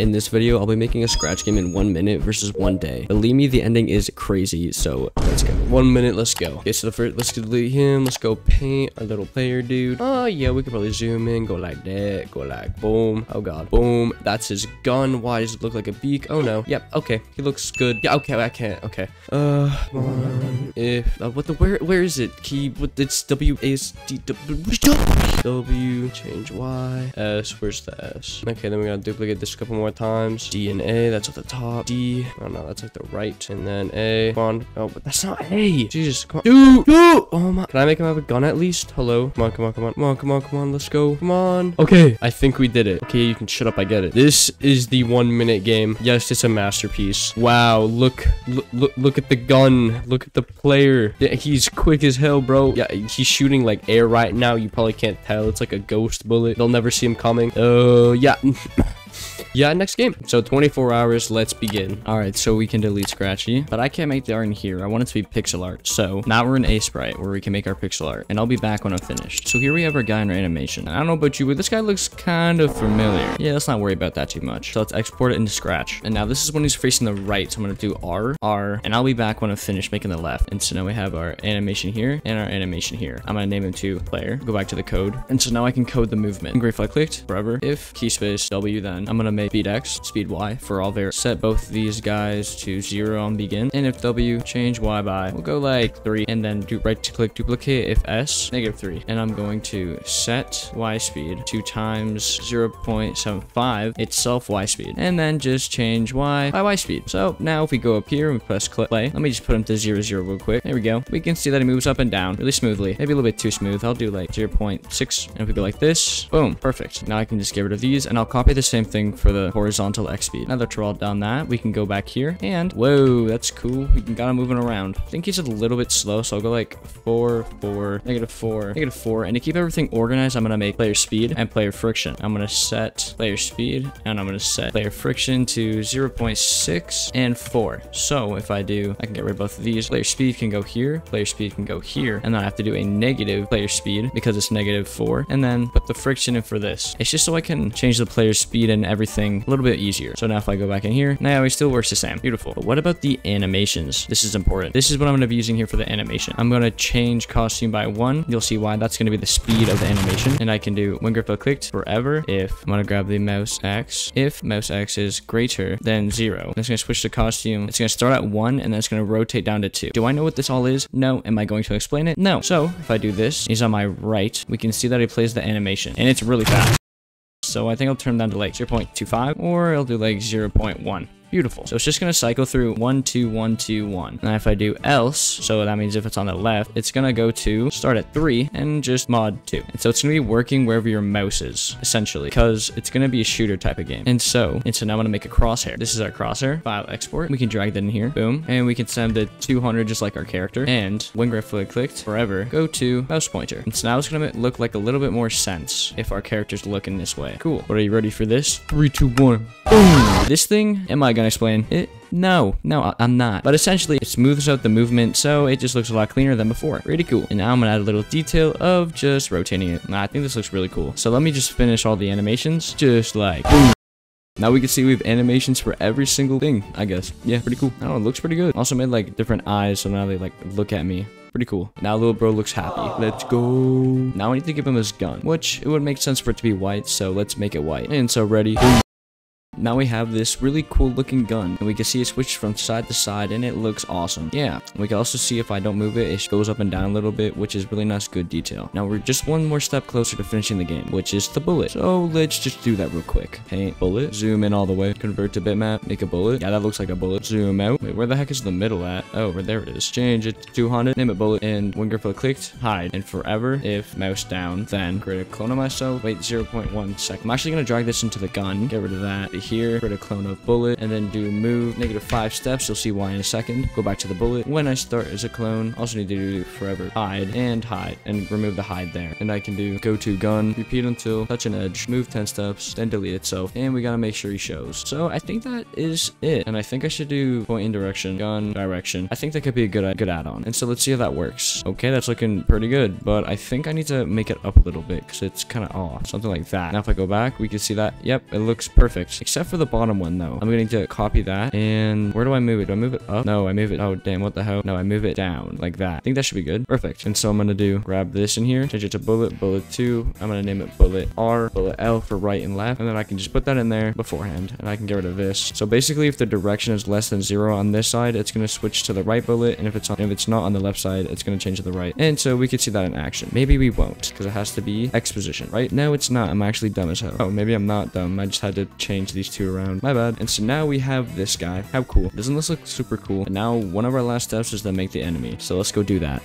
In this video, I'll be making a scratch game in one minute versus one day. Believe me, the ending is crazy, so let's go. One minute, let's go. Okay, so the first, let's delete him. Let's go paint our little player dude. Oh, yeah, we could probably zoom in, go like that, go like boom. Oh, God. Boom. That's his gun. Why does it look like a beak? Oh, no. Yep, okay. He looks good. Yeah, okay, I can't. Okay. Uh, if, uh, what the, where, where is it? Key, what, it's W, A, S, D, W, W, change Y, S, where's the S? Okay, then we gotta duplicate this couple more times. D and A, that's at the top. D, oh no, that's like the right. And then A, come on. Oh, but that's not A. Jesus, come on. Dude, dude. Oh my, can I make him have a gun at least? Hello? Come on, come on, come on. Come on, come on, come on, let's go. Come on. Okay, I think we did it. Okay, you can shut up, I get it. This is the one minute game. Yes, it's a masterpiece. Wow, look, look, look, look at the gun. Look at the player. Yeah, He's quick as hell, bro. Yeah, he's shooting like air right now. You probably can't tell. It's like a ghost bullet. They'll never see him coming. Oh, uh, yeah. yeah, next game. So 24 hours, let's begin. All right, so we can delete Scratchy, but I can't make the art in here. I want it to be pixel art. So now we're in Aseprite where we can make our pixel art and I'll be back when I'm finished. So here we have our guy in our animation. I don't know about you, but this guy looks kind of familiar. Yeah, let's not worry about that too much. So let's export it into Scratch. And now this is when he's facing the right. So I'm to do R, R, and I'll be back when I'm finished making the left. And so now we have our animation here and our animation here. I'm to name him to player, go back to the code. And so now I can code the movement. And if I clicked forever, if key space W, then I'm to make speed X, speed Y for all variables. Set both these guys to zero on begin. And if W, change Y by, we'll go like three and then do right click duplicate if S, negative three. And I'm going to set Y speed to times 0.75 itself Y speed. And then just change Y by Y speed. So now if we go up here and press play, let me just put him to zero, zero real quick. There we go. We can see that he moves up and down really smoothly. Maybe a little bit too smooth. I'll do like 0.6. And if we go like this, boom, perfect. Now I can just get rid of these and I'll copy the same thing for the horizontal X speed. Now that we're all done that, we can go back here and whoa, that's cool. We can got him moving around. I think he's a little bit slow, so I'll go like four, four, negative four, negative four. And to keep everything organized, I'm gonna make player speed and player friction. I'm gonna set player speed and I'm gonna set player friction to 0.6 and four. So if I do, I can get rid of both of these. Player speed can go here, player speed can go here, and then I have to do a negative player speed because it's negative four, and then put the friction in for this. It's just so I can change the player speed and everything a little bit easier. So now if I go back in here, now it still works the same. Beautiful. But what about the animations? This is important. This is what I'm going to be using here for the animation. I'm going to change costume by one. You'll see why that's going to be the speed of the animation. And I can do when grip clicked forever if I'm going to grab the mouse X. If mouse X is greater than zero, I'm going to switch the costume. It's going to start at one and then it's going to rotate down to two. Do I know what this all is? No. Am I going to explain it? No. So if I do this, he's on my right. We can see that he plays the animation and it's really fast. So I think I'll turn down to like 0.25 or I'll do like 0.1. Beautiful. So it's just going to cycle through 1, 2, 1, 2, 1. And if I do else, so that means if it's on the left, it's going to go to start at 3 and just mod 2. And so it's going to be working wherever your mouse is, essentially, because it's going to be a shooter type of game. And so, and so now I'm going to make a crosshair. This is our crosshair. File export. We can drag that in here. Boom. And we can send the 200 just like our character. And when graph clicked forever, go to mouse pointer. And so now it's going to look like a little bit more sense if our character's looking this way. Cool. But are you ready for this? Three, two, one. Boom. This thing, am I gonna explain it? No, no, I'm not. But essentially, it smooths out the movement, so it just looks a lot cleaner than before. Pretty cool. And now I'm gonna add a little detail of just rotating it. I think this looks really cool. So let me just finish all the animations, just like boom. Now we can see we have animations for every single thing, I guess. Yeah, pretty cool. I don't know, it looks pretty good. Also made like different eyes, so now they like look at me. Pretty cool. Now little bro looks happy. Let's go. Now I need to give him his gun, which it would make sense for it to be white, so let's make it white. And so ready. Now we have this really cool looking gun and we can see it switch from side to side and it looks awesome. Yeah, we can also see if I don't move it, it goes up and down a little bit, which is really nice good detail. Now we're just one more step closer to finishing the game, which is the bullet. So let's just do that real quick. Paint bullet, zoom in all the way, convert to bitmap, make a bullet. Yeah, that looks like a bullet. Zoom out. Wait, where the heck is the middle at? Oh, right there it is. Change it to 200, name it bullet, and when grip clicked, hide. And forever, if mouse down, then create a clone of myself. Wait, 0.1 second. I'm actually gonna drag this into the gun, get rid of that. Here, create a clone of bullet, and then do move negative five steps. You'll see why in a second. Go back to the bullet. When I start as a clone, also need to do forever hide and hide and remove the hide there. And I can do go to gun, repeat until touch an edge, move 10 steps, then delete itself. And we gotta make sure he shows. So I think that is it. And I think I should do point in direction, gun, direction. I think that could be a good, good add-on. And so let's see how that works. Okay, that's looking pretty good, but I think I need to make it up a little bit because it's kind of off. Something like that. Now if I go back, we can see that. Yep, it looks perfect. Except for the bottom one though. I'm going to copy that. And where do I move it? Do I move it up? No, I move it. Oh, damn. What the hell? No, I move it down like that. I think that should be good. Perfect. And so I'm going to do grab this in here, change it to bullet, bullet two. I'm going to name it bullet R, bullet L for right and left. And then I can just put that in there beforehand and I can get rid of this. So basically if the direction is less than zero on this side, it's going to switch to the right bullet. And if it's on, if it's not on the left side, it's going to change to the right. And so we could see that in action. Maybe we won't because it has to be x position, right? No, it's not. I'm actually dumb as hell. Oh, maybe I'm not dumb. I just had to change these two around. My bad. And so now we have this guy. How cool. Doesn't this look super cool? And now one of our last steps is to make the enemy. So let's go do that.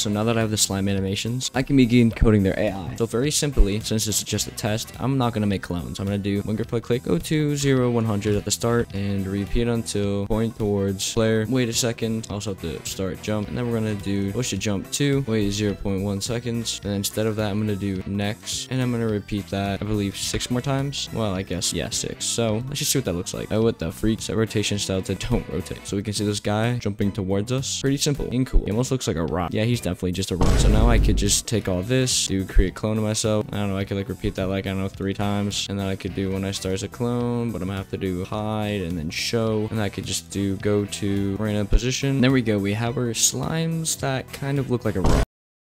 So now that I have the slime animations, I can begin coding their AI. So very simply, since this is just a test, I'm not going to make clones. I'm going to do one play click, oh go to 0, 100 at the start, and repeat until point towards player. Wait a second. Also have to start jump. And then we're going to do push a jump 2, wait 0.1 seconds. And instead of that, I'm going to do next. And I'm going to repeat that, I believe, six more times. Well, I guess, yeah, six. So let's just see what that looks like. Oh, what the freak? Set rotation style to don't rotate. So we can see this guy jumping towards us. Pretty simple and cool. He almost looks like a rock. Yeah, he's definitely just a run. So now I could just take all this, do create clone of myself. I don't know, I could like repeat that like, I don't know, three times. And then I could do when I start as a clone, but I'm gonna have to do hide and then show. And I could just do go to random position. There we go. We have our slimes that kind of look like a rock.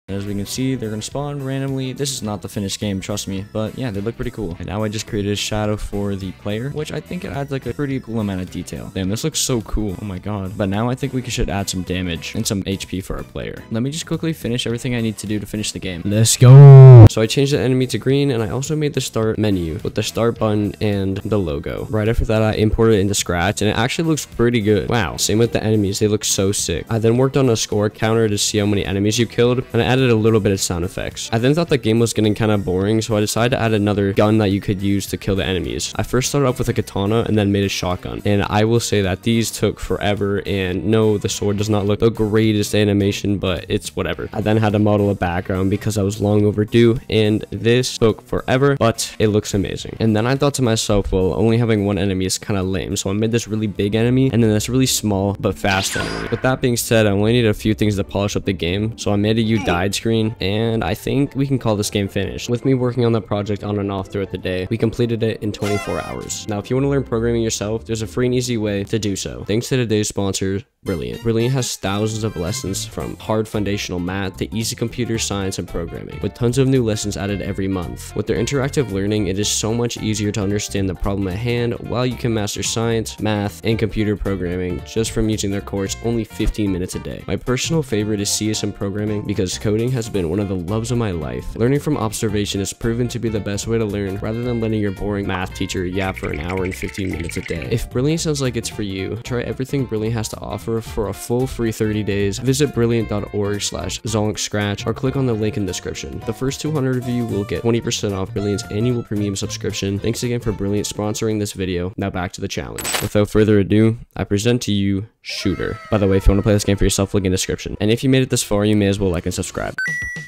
As we can see, they're going to spawn randomly. This is not the finished game, trust me. But yeah, they look pretty cool. And now I just created a shadow for the player, which I think it adds like a pretty cool amount of detail. Damn, this looks so cool. Oh my god. But now I think we should add some damage and some HP for our player. Let me just quickly finish everything I need to do to finish the game. Let's go. So I changed the enemy to green and I also made the start menu with the start button and the logo. Right after that, I imported it into Scratch and it actually looks pretty good. Wow. Same with the enemies. They look so sick. I then worked on a score counter to see how many enemies you killed and I added a little bit of sound effects. I then thought the game was getting kind of boring, so I decided to add another gun that you could use to kill the enemies. I first started off with a katana and then made a shotgun, and I will say that these took forever, and no, the sword does not look the greatest animation, but it's whatever. I then had to model a background because I was long overdue, and this took forever, but it looks amazing. And then I thought to myself, well, only having one enemy is kind of lame, so I made this really big enemy, and then this really small but fast enemy. With that being said, I only need a few things to polish up the game, so I made a you died screen, and I think we can call this game finished. With me working on the project on and off throughout the day, we completed it in 24 hours. Now, if you want to learn programming yourself, there's a free and easy way to do so. Thanks to today's sponsors, Brilliant. Brilliant has thousands of lessons from hard foundational math to easy computer science and programming, with tons of new lessons added every month. With their interactive learning, it is so much easier to understand the problem at hand while you can master science, math, and computer programming just from using their course only 15 minutes a day. My personal favorite is CSM programming because coding has been one of the loves of my life. Learning from observation is proven to be the best way to learn rather than letting your boring math teacher yap for an hour and 15 minutes a day. If Brilliant sounds like it's for you, try everything Brilliant has to offer for a full free 30 days, visit brilliant.org slash Scratch or click on the link in the description. The first 200 of you will get 20% off Brilliant's annual premium subscription. Thanks again for Brilliant sponsoring this video. Now back to the challenge. Without further ado, I present to you Shooter. By the way, if you want to play this game for yourself, link in the description. And if you made it this far, you may as well like and subscribe.